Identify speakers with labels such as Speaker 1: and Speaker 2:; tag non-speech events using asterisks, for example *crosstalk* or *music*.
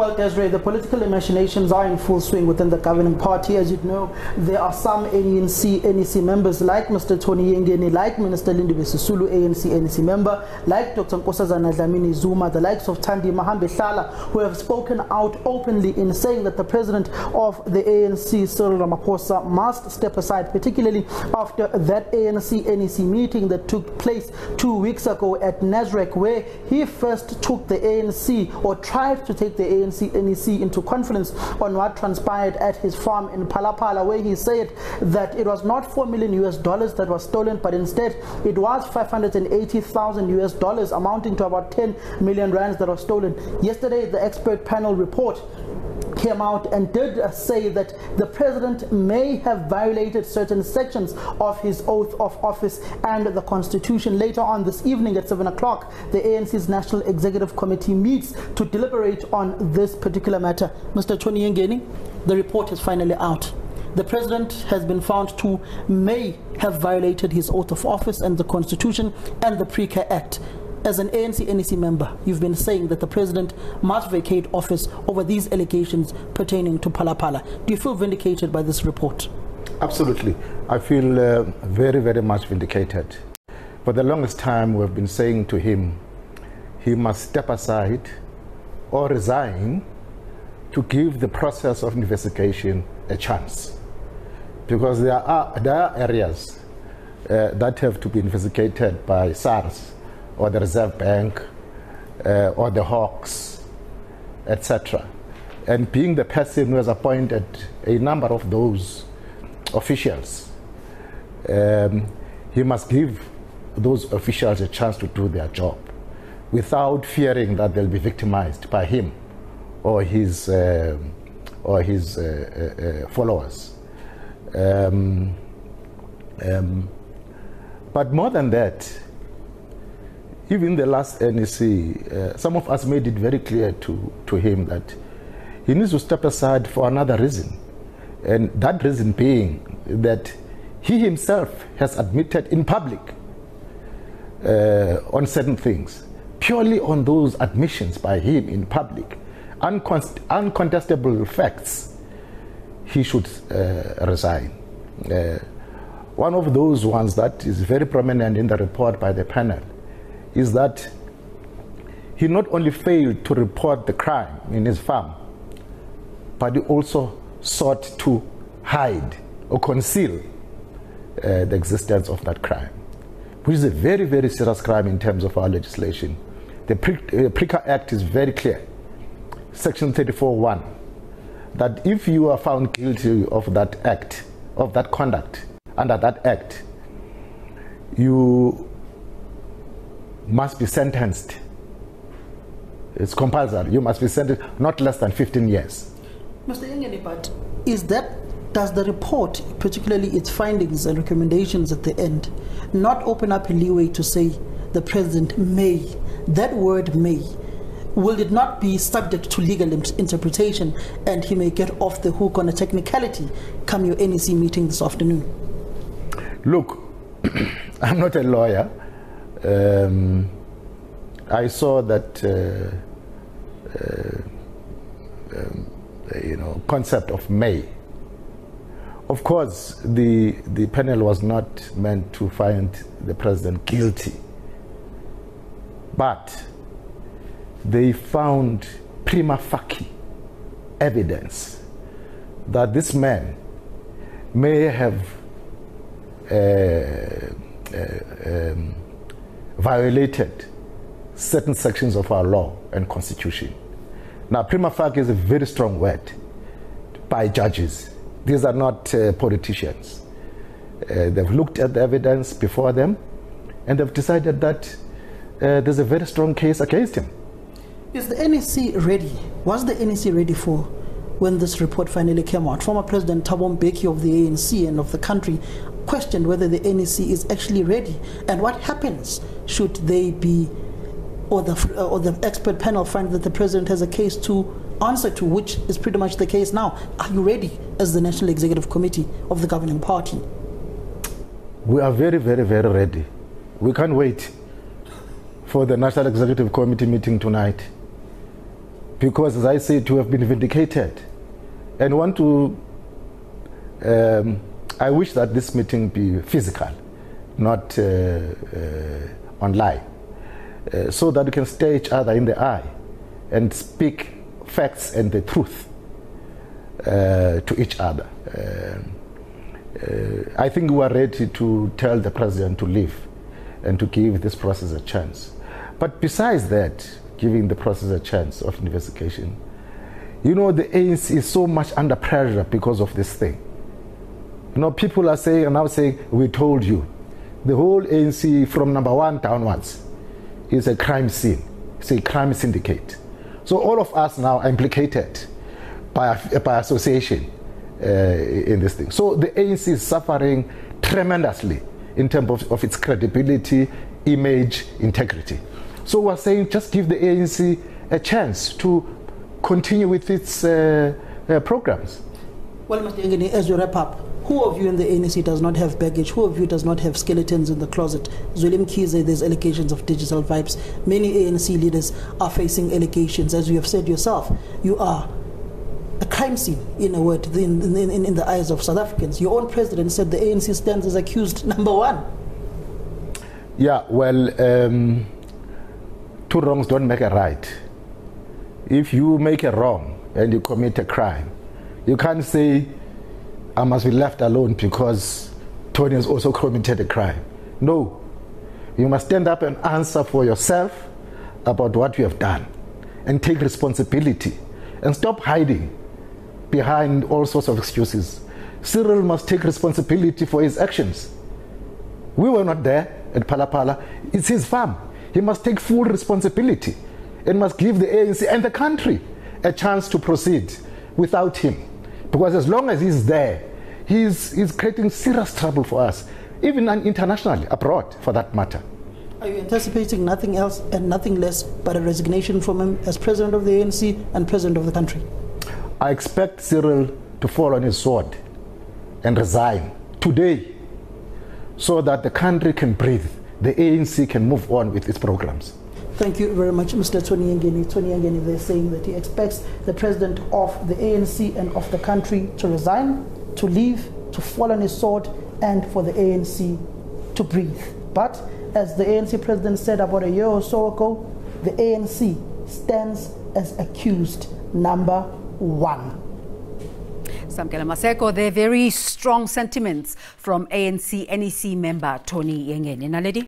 Speaker 1: Well, Desiree, the political machinations are in full swing within the governing party. As you know, there are some ANC, NEC members like Mr. Tony Yengeni, like Minister Lindiwe Sisulu, ANC, NEC member, like Dr. Nkosazana Dlamini Zuma, the likes of Thandi Mahambehlala, who have spoken out openly in saying that the president of the ANC, Cyril Ramaphosa, must step aside, particularly after that ANC, NEC meeting that took place two weeks ago at Nasrec, where he first took the ANC or tried to take the ANC ANC NEC into confidence on what transpired at his farm in Phalaphala, where he said that it was not 4 million US dollars that was stolen, but instead it was 580,000 US dollars, amounting to about 10 million rands that was stolen. Yesterday, the expert panel report came out and did say that the president may have violated certain sections of his oath of office and the constitution. Later on this evening at 7 o'clock, the ANC's National Executive Committee meets to deliberate on this particular matter. Mr. Tony Yengeni, the report is finally out. The president has been found to may have violated his oath of office and the constitution and the PRECCA Act as an ANC NEC member, you've been saying that the president must vacate office over these allegations pertaining to Phalaphala. Do you feel vindicated by this report?
Speaker 2: Absolutely. I feel uh, very, very much vindicated. For the longest time, we've been saying to him, he must step aside or resign to give the process of investigation a chance. Because there are, there are areas uh, that have to be investigated by SARS or the Reserve Bank uh, or the Hawks, etc. And being the person who has appointed a number of those officials, um, he must give those officials a chance to do their job without fearing that they'll be victimized by him or his, uh, or his uh, uh, uh followers. Um, um, but more than that, even the last NEC, uh, some of us made it very clear to, to him that he needs to step aside for another reason. And that reason being that he himself has admitted in public uh, on certain things, purely on those admissions by him in public, uncontest uncontestable facts, he should uh, resign. Uh, one of those ones that is very prominent in the report by the panel is that he not only failed to report the crime in his farm, but he also sought to hide or conceal uh, the existence of that crime, which is a very, very serious crime in terms of our legislation. The PRECCA uh, Act is very clear, Section 34.1, that if you are found guilty of that act, of that conduct, under that act, you must be sentenced. It's compulsory. You must be sentenced not less than 15 years.
Speaker 1: Mr. Yengeni, but is that, does the report, particularly its findings and recommendations at the end, not open up a leeway to say the president may, that word may, will it not be subject to legal interpretation and he may get off the hook on a technicality come your NEC meeting this afternoon?
Speaker 2: Look, *clears throat* I'm not a lawyer um, I saw that uh, uh, um, you know concept of may. Of course, the the panel was not meant to find the president guilty, but they found prima facie evidence that this man may have uh, uh, um, violated certain sections of our law and constitution. Now, prima facie is a very strong word by judges. These are not uh, politicians. Uh, they've looked at the evidence before them and they've decided that uh, there's a very strong case against him.
Speaker 1: Is the NEC ready? Was the NEC ready for when this report finally came out? Former President Thabo Mbeki of the ANC and of the country questioned whether the NEC is actually ready and what happens should they be or the, or the expert panel find that the president has a case to answer to, which is pretty much the case now. Are you ready as the National Executive Committee of the governing party?
Speaker 2: We are very, very, very ready. We can't wait for the National Executive Committee meeting tonight. because, as I said, you have been vindicated. And want to, um, I wish that this meeting be physical, not uh, uh, online, uh, so that we can stare each other in the eye and speak facts and the truth uh, to each other. Um, uh, I think we are ready to tell the president to leave and to give this process a chance. But besides that, giving the process a chance of investigation, you know, the ANC is so much under pressure because of this thing. You know, people are saying, and now saying, we told you. The whole ANC from number one downwards is a crime scene. It's a crime syndicate. So all of us now are implicated by, by association uh, in this thing. So the ANC is suffering tremendously in terms of, of its credibility, image, integrity. So we're saying just give the ANC a chance to continue with its uh, uh, programs.
Speaker 1: Well, Mr. Yengeni, as we wrap up, who of you in the ANC does not have baggage? Who of you does not have skeletons in the closet? Zweli Mkhize, there's allegations of digital vibes. Many ANC leaders are facing allegations. As you have said yourself, you are a crime scene, in a word, in, in, in, in the eyes of South Africans. Your own president said the ANC stands as accused *laughs* number one.
Speaker 2: Yeah, well, um, two wrongs don't make a right. If you make a wrong and you commit a crime, you can't say, I must be left alone because Tony has also committed a crime. No. You must stand up and answer for yourself about what you have done and take responsibility and stop hiding behind all sorts of excuses. Cyril must take responsibility for his actions. We were not there at Phalaphala. It's his farm. He must take full responsibility and must give the ANC and the country a chance to proceed without him. Because as long as he's there, he's, he's creating serious trouble for us, even internationally, abroad for that matter.
Speaker 1: Are you anticipating nothing else and nothing less but a resignation from him as president of the ANC and president of the country?
Speaker 2: I expect Cyril to fall on his sword and resign today so that the country can breathe, the ANC can move on with its programs.
Speaker 1: Thank you very much, Mr. Tony Yengeni. Tony Yengeni, they're saying that he expects the president of the ANC and of the country to resign, to leave, to fall on his sword, and for the ANC to breathe. But as the ANC president said about a year or so ago, the ANC stands as accused number one.
Speaker 3: Samkele Maseko, they're very strong sentiments from ANC NEC member Tony Yengeni.